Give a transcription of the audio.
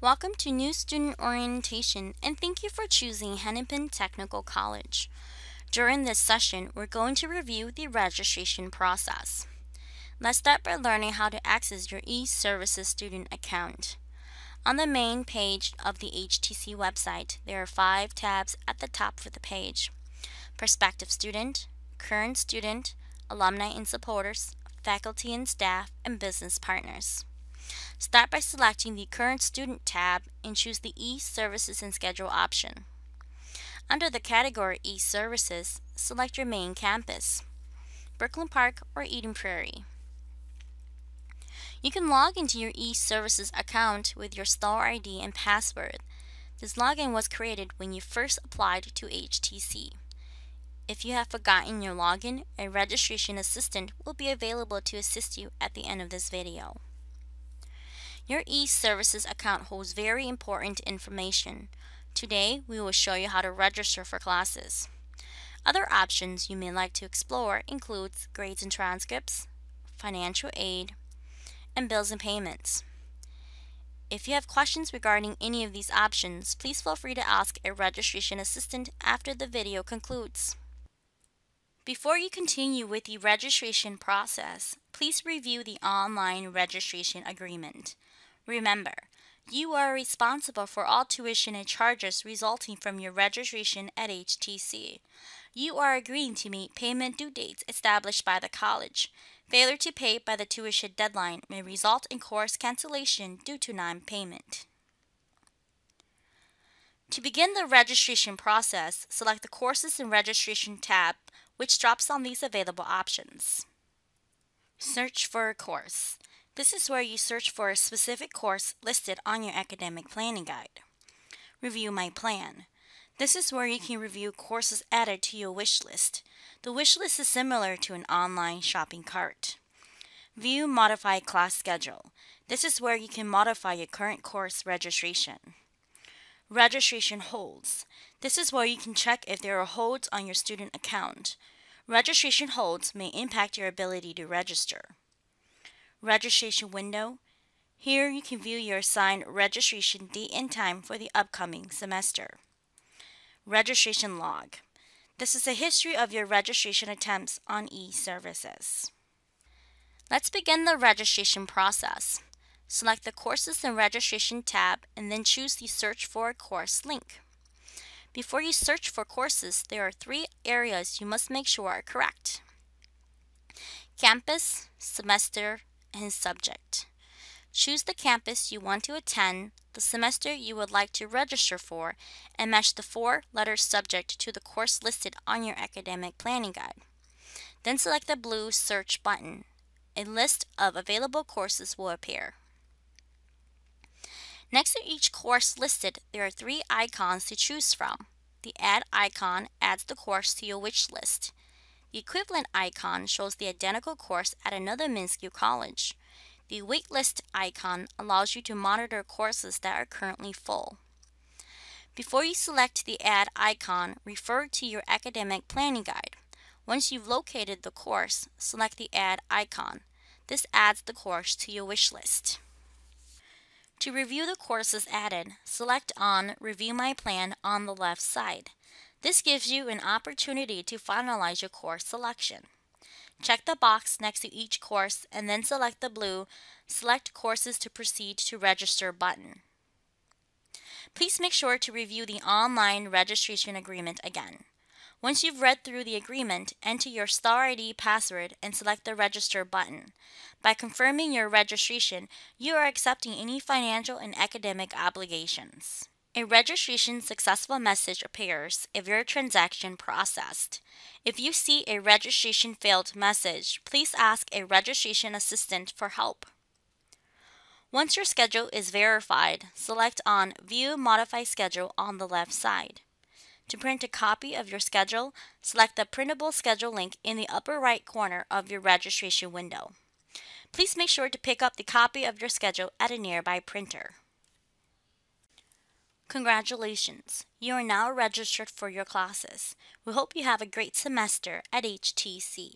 Welcome to New Student Orientation and thank you for choosing Hennepin Technical College. During this session, we're going to review the registration process. Let's start by learning how to access your eServices student account. On the main page of the HTC website, there are five tabs at the top of the page. Prospective student, current student, alumni and supporters, faculty and staff, and business partners. Start by selecting the Current Student tab and choose the E-Services and Schedule option. Under the category E-Services, select your main campus, Brooklyn Park or Eden Prairie. You can log into your E-Services account with your Star ID and password. This login was created when you first applied to HTC. If you have forgotten your login, a registration assistant will be available to assist you at the end of this video. Your e-services account holds very important information. Today, we will show you how to register for classes. Other options you may like to explore includes grades and transcripts, financial aid, and bills and payments. If you have questions regarding any of these options, please feel free to ask a registration assistant after the video concludes. Before you continue with the registration process, please review the online registration agreement. Remember, you are responsible for all tuition and charges resulting from your registration at HTC. You are agreeing to meet payment due dates established by the college. Failure to pay by the tuition deadline may result in course cancellation due to non-payment. To begin the registration process, select the Courses and Registration tab which drops on these available options. Search for a course. This is where you search for a specific course listed on your academic planning guide. Review My Plan. This is where you can review courses added to your wish list. The wish list is similar to an online shopping cart. View Modify Class Schedule. This is where you can modify your current course registration. Registration holds. This is where you can check if there are holds on your student account. Registration holds may impact your ability to register. Registration window. Here you can view your assigned registration date and time for the upcoming semester. Registration log. This is a history of your registration attempts on e-services. Let's begin the registration process. Select the Courses and Registration tab and then choose the Search for a Course link. Before you search for courses, there are three areas you must make sure are correct. Campus, semester, and subject. Choose the campus you want to attend, the semester you would like to register for, and match the four-letter subject to the course listed on your academic planning guide. Then select the blue Search button. A list of available courses will appear. Next to each course listed, there are three icons to choose from. The Add icon adds the course to your wish list. The equivalent icon shows the identical course at another MnSCU college. The waitlist icon allows you to monitor courses that are currently full. Before you select the Add icon, refer to your academic planning guide. Once you've located the course, select the Add icon. This adds the course to your wish list. To review the courses added, select on Review My Plan on the left side. This gives you an opportunity to finalize your course selection. Check the box next to each course and then select the blue Select Courses to Proceed to Register button. Please make sure to review the online registration agreement again. Once you've read through the agreement, enter your Star ID password and select the Register button. By confirming your registration, you are accepting any financial and academic obligations. A registration successful message appears if your transaction processed. If you see a registration failed message, please ask a registration assistant for help. Once your schedule is verified, select on View Modify Schedule on the left side. To print a copy of your schedule, select the printable schedule link in the upper right corner of your registration window. Please make sure to pick up the copy of your schedule at a nearby printer. Congratulations! You are now registered for your classes. We hope you have a great semester at HTC.